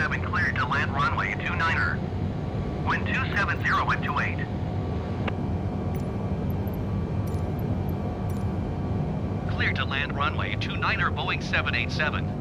787 cleared to land runway 29er. Wind 270 at 28. Cleared to land runway 29er Boeing 787.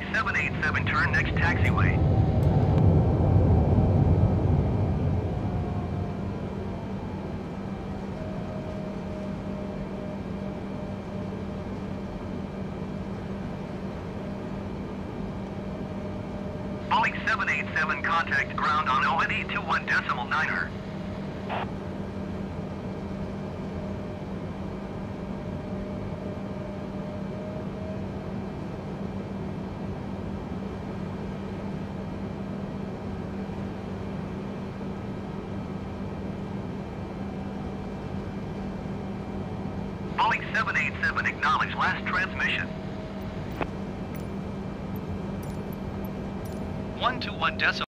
787, turn next taxiway. Boeing 787, contact ground on ONE 21 decimal niner. Boeing 787, acknowledge last transmission. 121 decimal.